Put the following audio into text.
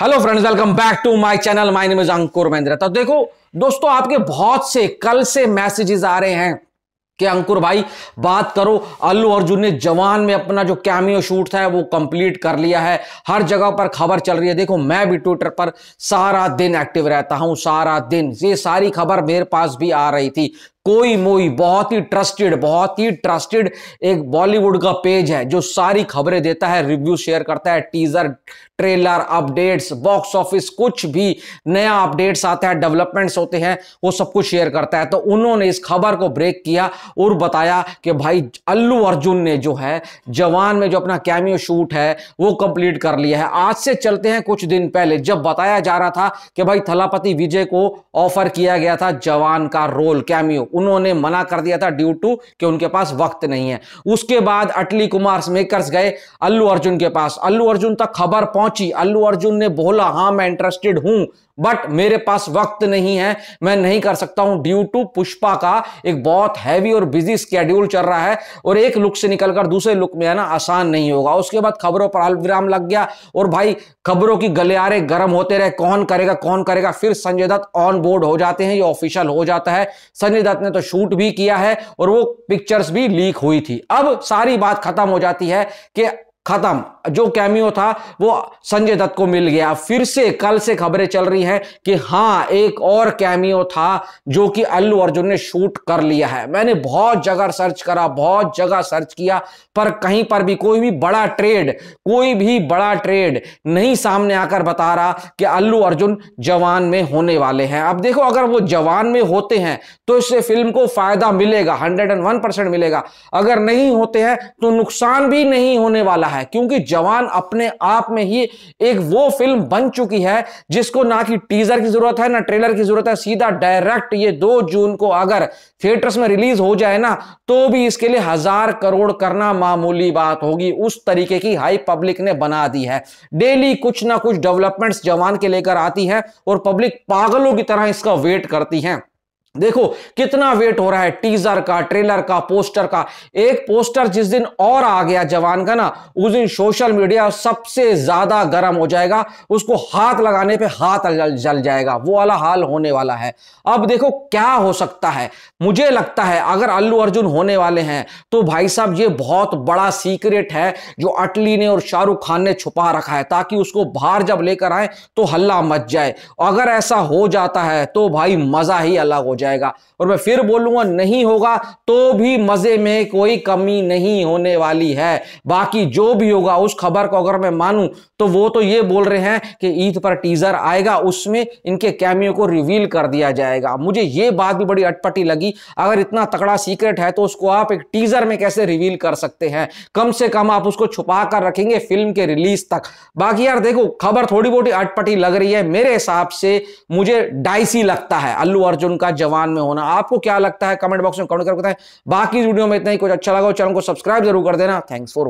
Hello friends welcome back to my channel my name is Ankur Mahendra तो देखो, दोस्तों, आपके बहुत से, कल से मैसेजेस आ रहे हैं कि अंकुर भाई, बात करो, अल्लू अर्जुन ने जवान में अपना जो कैमियो शूट था, वो कंप्लीट कर लिया है। हर जगह पर खबर चल रही है। देखो, मैं भी ट्विटर पर सारा दिन एक्टिव रहता हूँ, सारा दिन। ये सारी खबर मेरे पास भी आ रही थी। कोई मोई बहुत ही ट्रस्टेड बहुत ही ट्रस्टेड एक बॉलीवुड का पेज है, जो सारी खबरें देता है रिव्यू शेयर करता है teaser trailer updates box office कुछ भी नया अपडेट्स आता है डेवलपमेंट्स होते हैं, वो सब कुछ शेयर करता है। तो उन्होंने इस खबर को ब्रेक किया और बताया कि भाई अल्लू अर्जुन ने जो है, जवान में जो अपना कैमियो शूट है, वो कंप्लीट कर लिया है। आज से चलते हैं कुछ दिन पहले, जब बताया जा रहा था कि भाई थलापति विजय को ऑफ़र किया गया था जवान का रोल कैमियो उन्होंने मना कर दिया था ड्यू टू कि उनके पास वक्त नहीं है। उसके बाद अटली कुमार मेकर्स गए, अल्लू अर्जुन के पास। अल्लू अर्जुन तक खबर पहुँची। अल्लू अर्जुन ने बोला हाँ मैं इंटरेस्टेड हूँ। बट मेरे पास वक्त नहीं है। मैं नहीं कर सकता हूँ ड्यू टू पुष्पा का एक बहुत हैवी और बिज़ी स्केड्यूल चल रहा है और एक लुक से निकलकर दूसरे लुक में है ना, आसान नहीं होगा। उसके बाद खबरों पर विराम लग गया और भाई खबरों की गलियारे गर्म होते रहे। कौन करेगा कौन करेगा? फिर संजय दत्त ऑन बोर्ड हो जाते हैं, ये ऑफिशियल हो जाता है। संजय दत्त ने तो शूट भी किया है और वो पिक्चर्स भी लीक हुई थी। अब सारी बात खत्म हो जाती है कि खत्म। जो कैमियो था, वो संजय दत्त को मिल गया। फिर से कल से खबरें चल रही हैं कि हाँ एक और कैमियो था जो कि अल्लू अर्जुन ने शूट कर लिया है। मैंने बहुत जगह सर्च करा, बहुत जगह सर्च किया, पर कहीं पर भी कोई भी बड़ा ट्रेड कोई भी बड़ा ट्रेड नहीं सामने आकर बता रहा कि अल्लू अर्जुन जवान में होने वाले हैं। अब देखो, अगर वो जवान में होते हैं तो इससे फ़िल्म को फ़ायदा मिलेगा हंड्रेड एंड वन परसेंट मिलेगा। अगर नहीं होते हैं तो नुकसान भी नहीं होने वाला है, क्योंकि जवान अपने आप में ही एक वो फ़िल्म बन चुकी है, जिसको ना कि टीजर की ज़रूरत है, ना ट्रेलर की ज़रूरत है। सीधा डायरेक्ट ये दो जून को अगर थिएटर्स में रिलीज़ हो जाए ना तो भी इसके लिए हज़ार करोड़ करना मामूली बात होगी। उस तरीके की हाई पब्लिक ने बना दी है। डेली कुछ ना कुछ डेवलपमेंट्स जवान के लेकर आती है और पब्लिक पागलों की तरह इसका वेट करती है। देखो कितना वेट हो रहा है टीजर का ट्रेलर का पोस्टर का। एक पोस्टर जिस दिन और आ गया जवान का ना उस दिन सोशल मीडिया सबसे ज़्यादा गर्म हो जाएगा उसको हाथ लगाने पे हाथ जल, जाएगा। वो वाला हाल होने वाला है। अब देखो क्या हो सकता है? मुझे लगता है अगर अल्लू अर्जुन होने वाले हैं तो भाई साहब ये बहुत बड़ा सीक्रेट है जो अटली ने और शाहरुख खान ने छुपा रखा है ताकि उसको बाहर जब लेकर आए तो हल्ला मच जाए। अगर ऐसा हो जाता है तो भाई मज़ा ही अलग हो जाए जाएगा। और मैं फिर बोलूँगा, नहीं होगा तो भी मज़े में कोई कमी नहीं होने वाली है। बाकी जो भी होगा, उस खबर को अगर मैं मानूं तो वो तो ये बोल रहे हैं कि ईद पर टीजर आएगा, उसमें इनके कैमियो को रिवील कर दिया जाएगा। मुझे ये बात भी बड़ी अटपटी लगी। अगर इतना तकड़ा सीक्रेट है तो उसको आप एक टीजर में कैसे रिवील कर सकते हैं? कम से कम आप उसको छुपा कर रखेंगे फ़िल्म के रिलीज़ तक। बाकी यार देखो, खबर थोड़ी बहुत अटपटी लग रही है। मेरे हिसाब से मुझे डाइसी लगता है। अल्लू अर्जुन का जवान जवान में होना। आपको क्या लगता है? कमेंट बॉक्स में कमेंट करके बताएँ। बाकी वीडियो में इतना ही। कुछ अच्छा लगा चैनल को सब्सक्राइब ज़रूर कर देना। Thanks for